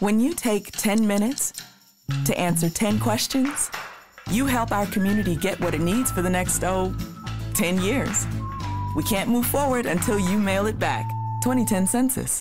When you take 10 minutes to answer 10 questions, you help our community get what it needs for the next, oh, 10 years. We can't move forward until you mail it back. 2010 Census.